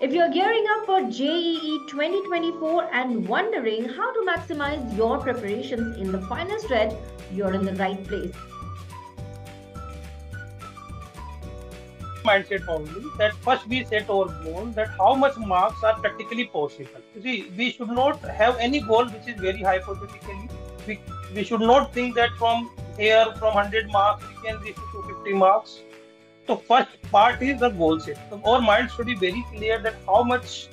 If you're gearing up for JEE 2024 and wondering how to maximize your preparations in the final stretch, you're in the right place. mindset only that first we set our goal that how much marks are practically possible. You see, we should not have any goal which is very hypothetically. We, we should not think that from here from 100 marks we can reach to 250 marks. So first part is the goal set. So our mind should be very clear that how much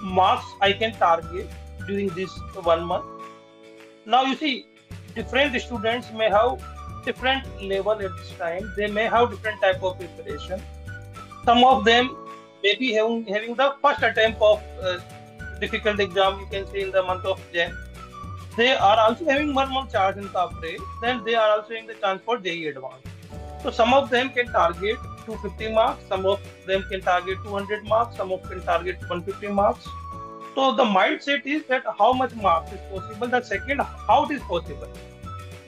marks I can target during this one month. Now you see, different students may have different level at this time. They may have different type of preparation some of them may be having, having the first attempt of uh, difficult exam, you can say in the month of Jan. They are also having one more chance in Tapre, then they are also having the chance for JEE Advanced. So some of them can target 250 marks, some of them can target 200 marks, some of them can target 150 marks. So the mindset is that how much marks is possible. The second, how it is possible.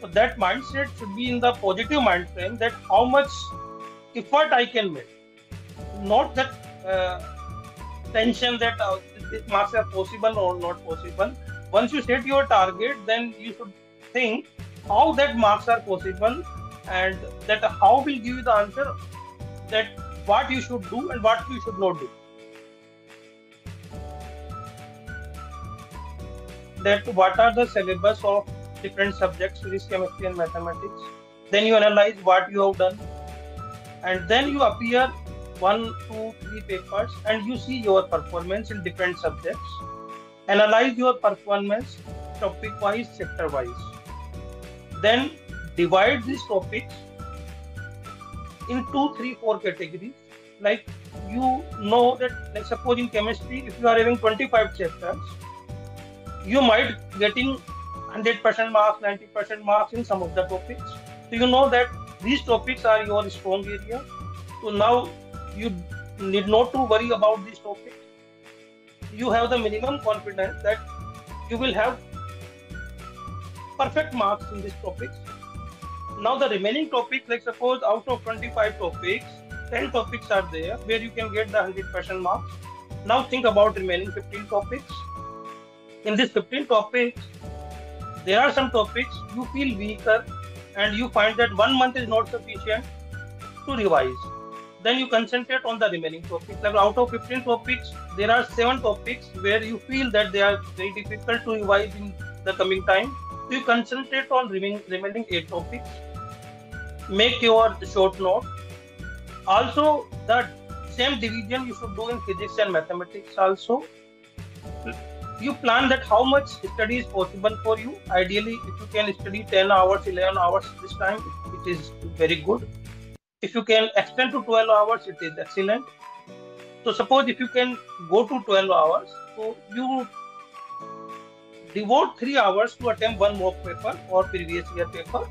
So that mindset should be in the positive mind frame that how much effort I can make not that uh, tension that uh, these marks are possible or not possible. Once you set your target, then you should think how that marks are possible and that how will give you the answer that what you should do and what you should not do. That what are the syllabus of different subjects, physics, chemistry, and mathematics. Then you analyze what you have done, and then you appear one, two, three papers and you see your performance in different subjects. Analyze your performance topic wise, sector wise. Then divide these topics in two, three, four categories. Like you know that, like suppose in chemistry, if you are having 25 chapters, you might getting 100% marks, 90% marks in some of the topics. So you know that these topics are your strong area. So now you need not to worry about these topics. You have the minimum confidence that you will have perfect marks in these topic. Now the remaining topics, like suppose out of 25 topics, 10 topics are there where you can get the 100% marks. Now think about remaining 15 topics. In these 15 topics, there are some topics you feel weaker and you find that one month is not sufficient to revise then you concentrate on the remaining topics. Like out of 15 topics, there are seven topics where you feel that they are very difficult to revise in the coming time. So you concentrate on remaining, remaining eight topics. Make your short note. Also, the same division you should do in physics and mathematics also. You plan that how much study is possible for you. Ideally, if you can study 10 hours, 11 hours this time, it is very good if you can extend to 12 hours it is excellent so suppose if you can go to 12 hours so you devote 3 hours to attempt one mock paper or previous year paper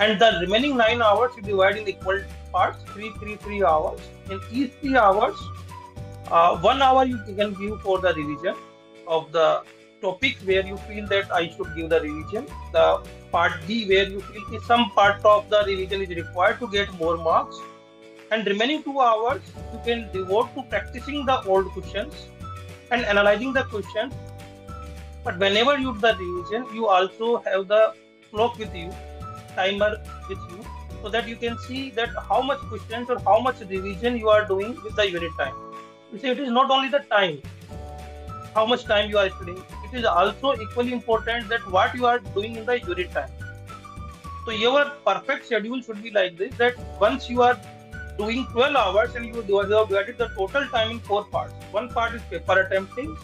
and the remaining 9 hours you divide in equal parts 3 3 3 hours in each 3 hours uh, 1 hour you can give for the revision of the topics where you feel that I should give the revision. The part D where you feel some part of the revision is required to get more marks. And remaining two hours you can devote to practicing the old questions and analyzing the questions. But whenever you do the revision, you also have the clock with you, timer with you, so that you can see that how much questions or how much revision you are doing with the unit time. You see, it is not only the time, how much time you are studying, it is also equally important that what you are doing in the unit time. So your perfect schedule should be like this: that once you are doing 12 hours and you have divided the total time in four parts. One part is paper attempting,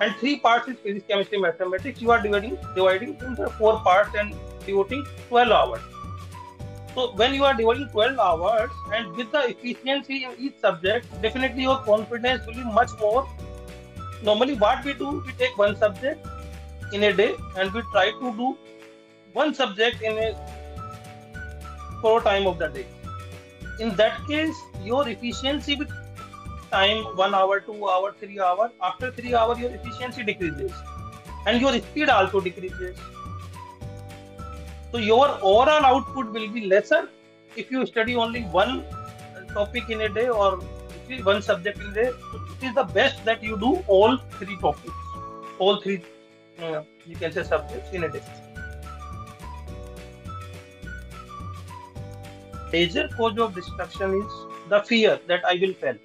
and three parts is physics, chemistry, mathematics. You are dividing dividing into four parts and devoting 12 hours. So when you are devoting 12 hours and with the efficiency in each subject, definitely your confidence will be much more. Normally what we do we take one subject in a day and we try to do one subject in a four time of the day. In that case your efficiency with time one hour two hour three hour after three hour your efficiency decreases. And your speed also decreases so your overall output will be lesser if you study only one topic in a day or one subject in there. It is the best that you do all three topics, all three, uh, you can say subjects in a day. Major cause of distraction is the fear that I will fail.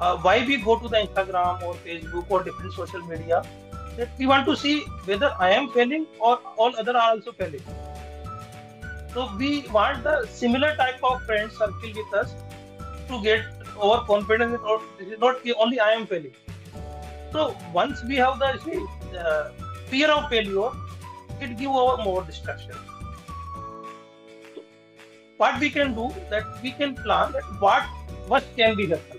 Uh, why we go to the Instagram or Facebook or different social media? That we want to see whether I am failing or all other are also failing. So we want the similar type of friend circle with us to get overconfidence or this not only I am failing. So once we have the see, uh, fear of failure, it give our more distraction. So what we can do that we can plan that what what can be happen.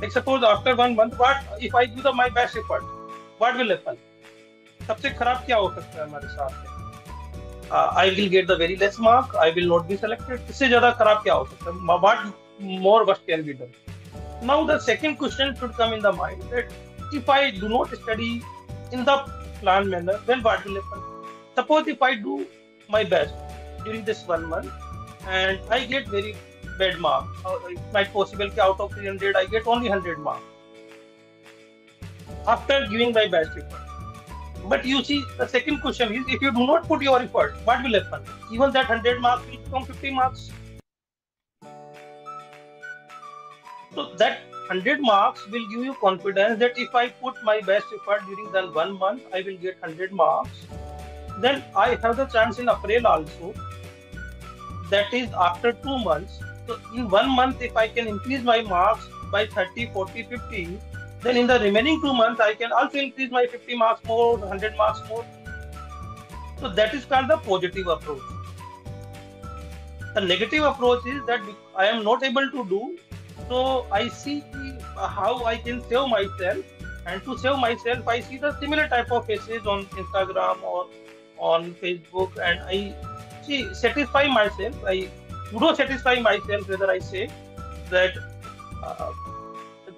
Like suppose after one month, what if I do the my best effort, what will happen सबसे खराब क्या हो सकता है हमारे साथ I will get the very less mark I will not be selected इससे ज़्यादा खराब क्या हो सकता है? What more worst can be done now the second question should come in the mind that if I do not study in the plan manner then what will happen suppose if I do my best during this one month and I get very bad mark it might possible कि out of 300 I get only 100 marks after giving my best effort but you see, the second question is if you do not put your effort, what will happen? Even that 100 marks will become 50 marks. So that 100 marks will give you confidence that if I put my best effort during that one month, I will get 100 marks. Then I have the chance in April also. That is after two months. So in one month, if I can increase my marks by 30, 40, 50, then in the remaining two months, I can also increase my 50 marks more, 100 marks more. So that is called the positive approach. The negative approach is that I am not able to do, so I see how I can save myself. And to save myself, I see the similar type of faces on Instagram or on Facebook, and I see satisfy myself. I do satisfy myself whether I say that uh,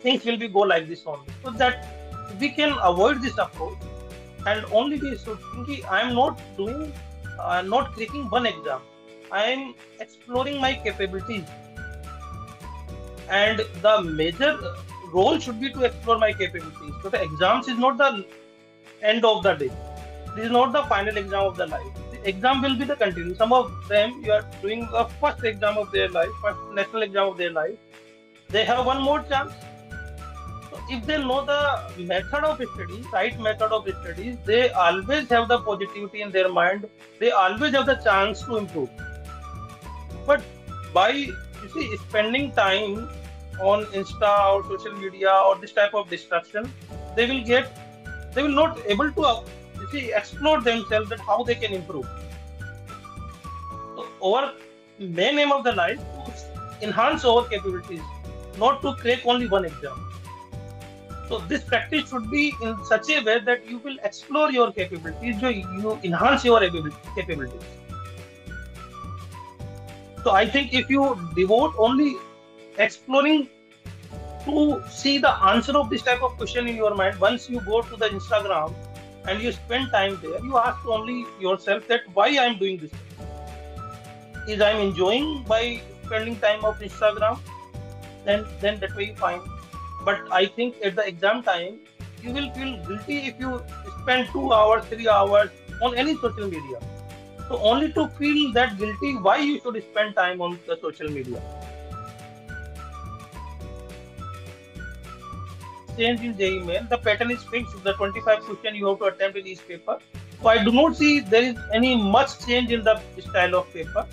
things will be go like this only. So that we can avoid this approach and only we should think I am not doing, uh, not taking one exam. I am exploring my capabilities. And the major role should be to explore my capabilities. So the exams is not the end of the day. This is not the final exam of the life. The exam will be the continuum. Some of them you are doing the first exam of their life, first national exam of their life. They have one more chance if they know the method of study, right method of studies, they always have the positivity in their mind. They always have the chance to improve. But by you see spending time on Insta or social media or this type of distraction, they will get they will not able to you see explore themselves that how they can improve. So our main aim of the life to enhance our capabilities, not to crack only one exam. So this practice should be in such a way that you will explore your capabilities, you enhance your capabilities. So I think if you devote only exploring to see the answer of this type of question in your mind, once you go to the Instagram and you spend time there, you ask only yourself that why I am doing this. Is I am enjoying by spending time of Instagram? Then then that way you find but I think at the exam time, you will feel guilty if you spend two hours, three hours on any social media. So only to feel that guilty, why you should spend time on the social media. Change in main, the pattern is fixed. The 25 question you have to attempt in each paper. So I do not see there is any much change in the style of paper.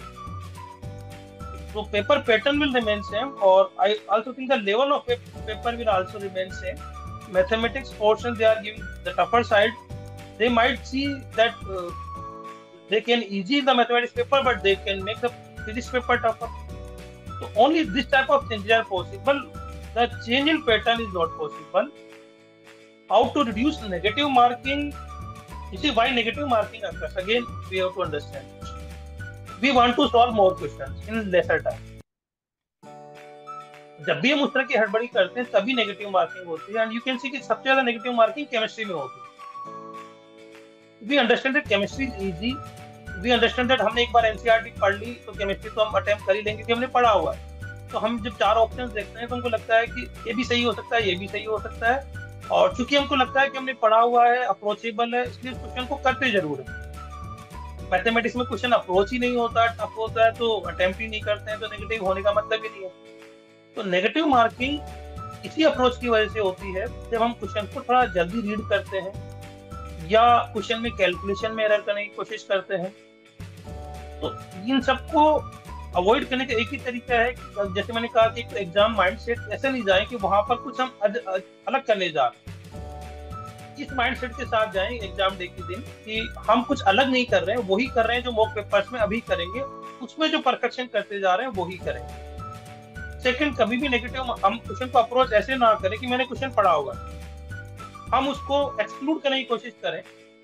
Pattern will remain same or I also think the level of paper will also remain same. Mathematics portion they are giving the tougher side. They might see that uh, they can easy the mathematics paper but they can make the physics paper tougher. So only this type of changes are possible. The change in pattern is not possible. How to reduce negative marking? You see why negative marking occurs? Again, we have to understand we want to solve more questions in lesser time जब भी हम उस तरह की हड़बड़ी करते हैं, तभी नेगेटिव मार्किंग होती है। एंड यू कैन सी कि सबसे ज़्यादा नेगेटिव मार्किंग केमिस्ट्री में होती है। We understand that chemistry is easy we understand that हमने एक बार एनसीईआरटी पढ़ ली तो केमिस्ट्री तो हम अटेम्प्ट कर ही लेंगे कि हमने पढ़ा हुआ है। तो हम जब चार ऑप्शन देखते हैं तो हमको लगता है कि ये भी सही हो सकता है, ये भी सही हो सकता है। और चूँकि हमको लगता है कि हमने पढ़ा हुआ है अप्रोचेबल है, इसलिए क्वेश्चन को करते ज़रूर है। मैथमेटिक्स में क्वेश्चन अप्रोच ही नहीं होता टफ होता है तो अटेम्प्ट ही नहीं करते हैं तो नेगेटिव होने का मतलब ही नहीं है। तो नेगेटिव मार्किंग इसी अप्रोच की वजह से होती है, जब हम क्वेश्चन को थोड़ा जल्दी रीड करते हैं, या क्वेश्चन में कैलकुलेशन में एरर करने की कोशिश करते हैं तो इन सबको अवॉइड करने का एक ही तरीका है जैसे मैंने कहा कि एग्ज़ाम माइंड सेट ऐसे नहीं जाए कि वहाँ पर कुछ हम अलग करने जा रहे इस माइंड सेट के साथ जाएँ एग्ज़ाम डे के दिन, कि हम कुछ अलग नहीं कर रहे हैं, वही कर रहे हैं जो मॉक पेपर्स में अभी करेंगे, उसमें जो परफेक्शन करते जा रहे हैं, वही करेंगे सेकंड कभी भी नेगेटिव हम क्वेश्चन को अप्रोच ऐसे ना करें कि मैंने क्वेश्चन पढ़ा होगा। हम उसको एक्सक्लूड करने की कोशिश करें,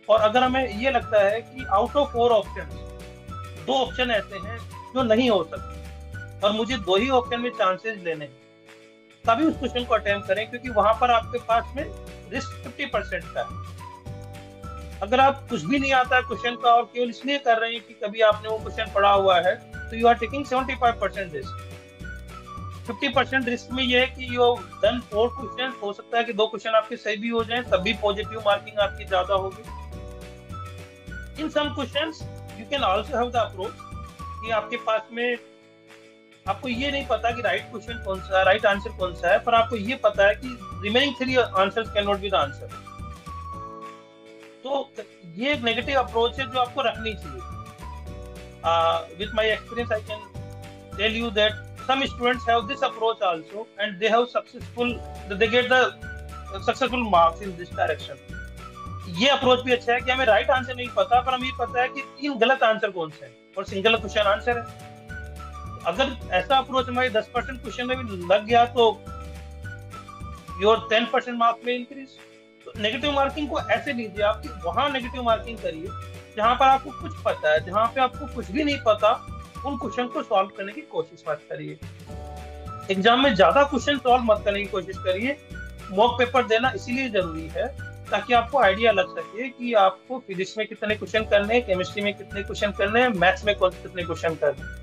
और अगर हमें ये लगता है कि आउट ऑफ़ फोर ऑप्शन दो ऑप्शन ऐसे हैं जो नहीं हो सकते, और मुझे दो ही ऑप्शन में चांसेस लेने हैं, तभी उस क्वेश्चन को अटेम्प्ट करें, क्योंकि वहाँ पर आपके पास में रिस्क फिफ्टी परसेंट का है। अगर आप कुछ भी नहीं आता क्वेश्चन का और केवल इसलिए कर रहे हैं कि कभी आपने वो क्वेश्चन पढ़ा हुआ है तो you are taking seventy five percent risk fifty percent risk में ये है कि यू डन फोर क्वेश्चन हो सकता है कि दो क्वेश्चन आपके सही भी हो जाए, तब भी पॉजिटिव मार्किंग आपकी ज़्यादा होगी। In some question you can also have the approach कि आपके पास में आपको ये नहीं पता कि राइट क्वेश्चन कौन सा है राइट आंसर कौन सा है, पर आपको ये पता है कि remaining three answers can not be the answer तो ये एक नेगेटिव अप्रोच है जो आपको रखनी चाहिए। With my experience I can tell you that some students have this approach also, and they have successful they get the successful marks in this direction. ये approach भी अच्छा है कि हमें राइट आंसर नहीं पता, पर हमें पता है कि तीन गलत आंसर कौन से हैं, और सिंगल क्वेश्चन आंसर है। अगर ऐसा अप्रोच हमारे दस परसेंट क्वेश्चन में भी लग गया तो योर टेन परसेंट मार्क्स में इंक्रीज तो नेगेटिव मार्किंग को ऐसे लीजिए आप कि वहाँ नेगेटिव मार्किंग करिए, जहाँ पर आपको कुछ पता है, जहाँ पे आपको कुछ भी नहीं पता, उन क्वेश्चन को सॉल्व करने की कोशिश मत करिए। एग्ज़ाम में ज़्यादा क्वेश्चन सॉल्व मत करने की कोशिश करिए। मॉक पेपर देना इसीलिए ज़रूरी है, ताकि आपको आइडिया लग सके कि आपको फिजिक्स में कितने क्वेश्चन करने हैं केमिस्ट्री में कितने क्वेश्चन करने हैं मैथ्स में कितने क्वेश्चन करने हैं।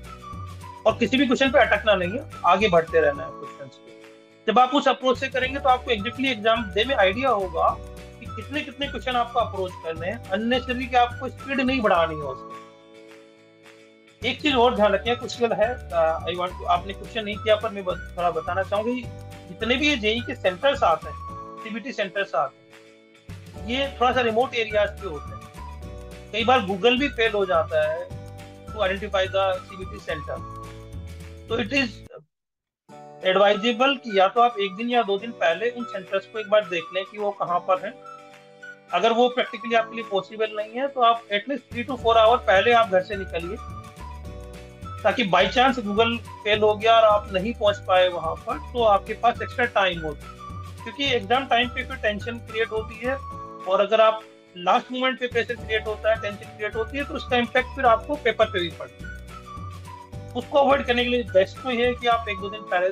और किसी भी क्वेश्चन पे अटकना नहीं है। आगे बढ़ते रहना है क्वेश्चन पे। जब आप उस अप्रोच से करेंगे तो आपको एग्जैक्टली एग्ज़ाम डे में आइडिया होगा कि कितने कितने क्वेश्चन आपको अप्रोच करने हैं। अननेसरी कि आपको स्पीड नहीं बढ़ानी है उसमें। एक चीज़ और ध्यान रखें क्वेश्चन है आई वांट आपने क्वेश्चन नहीं किया, पर मैं थोड़ा बताना चाहूँगी जितने भी ये जेई के सेंटर्स आते हैं सीबीटी सेंटर्स आते हैं, ये थोड़ा सा रिमोट एरियाज़ पे होते हैं। कई बार गूगल भी फेल हो जाता है to identify the CBT centre तो इट इज़ एडवाइजेबल कि या तो आप एक दिन या दो दिन पहले उन सेंटर्स को एक बार देख लें कि वो कहाँ पर हैं। अगर वो प्रैक्टिकली आपके लिए पॉसिबल नहीं है तो आप at least three two four hour पहले आप घर से निकलिए। ताकि बाई चांस गूगल फेल हो गया और आप नहीं पहुँच पाए वहाँ पर तो आपके पास एक्स्ट्रा टाइम हो। क्योंकि एग्ज़ाम टाइम पे फिर टेंशन क्रिएट होती है और अगर आप लास्ट मोमेंट पे प्रेशर क्रिएट होता है टेंशन क्रिएट होती है तो उसका इम्पैक्ट फिर आपको पेपर पे भी पड़ता है उसको अवॉइड करने के लिए बेस्ट तो ये है कि आप एक दो दिन पहले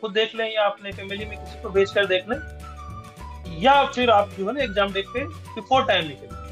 खुद देख लें या अपने फैमिली में किसी को भेज कर देख लें। या फिर आप जो है ना एग्ज़ाम डेट पे बिफोर टाइम लिखें